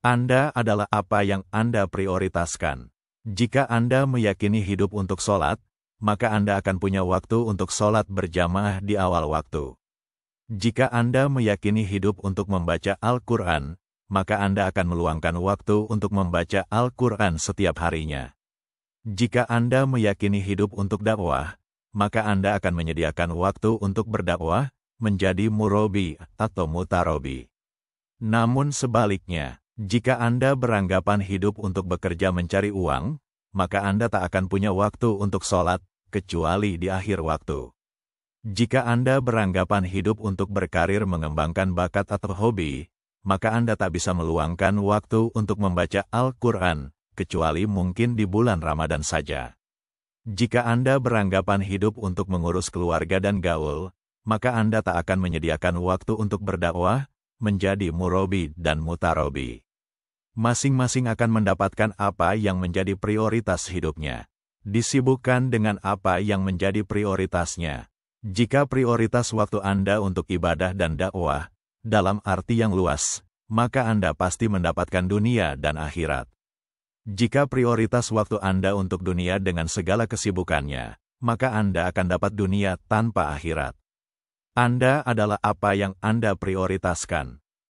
Anda adalah apa yang Anda prioritaskan. Jika Anda meyakini hidup untuk sholat, maka Anda akan punya waktu untuk sholat berjamaah di awal waktu. Jika Anda meyakini hidup untuk membaca Al-Quran, maka Anda akan meluangkan waktu untuk membaca Al-Quran setiap harinya. Jika Anda meyakini hidup untuk dakwah, maka Anda akan menyediakan waktu untuk berdakwah, menjadi murobi atau mutarobi. Namun sebaliknya, jika Anda beranggapan hidup untuk bekerja mencari uang, maka Anda tak akan punya waktu untuk sholat, kecuali di akhir waktu. Jika Anda beranggapan hidup untuk berkarir mengembangkan bakat atau hobi, maka Anda tak bisa meluangkan waktu untuk membaca Al-Quran, kecuali mungkin di bulan Ramadan saja. Jika Anda beranggapan hidup untuk mengurus keluarga dan gaul, maka Anda tak akan menyediakan waktu untuk berdakwah, menjadi murobi dan mutarobi. Masing-masing akan mendapatkan apa yang menjadi prioritas hidupnya. Disibukkan dengan apa yang menjadi prioritasnya. Jika prioritas waktu Anda untuk ibadah dan dakwah, dalam arti yang luas, maka Anda pasti mendapatkan dunia dan akhirat. Jika prioritas waktu Anda untuk dunia dengan segala kesibukannya, maka Anda akan dapat dunia tanpa akhirat. Anda adalah apa yang Anda prioritaskan.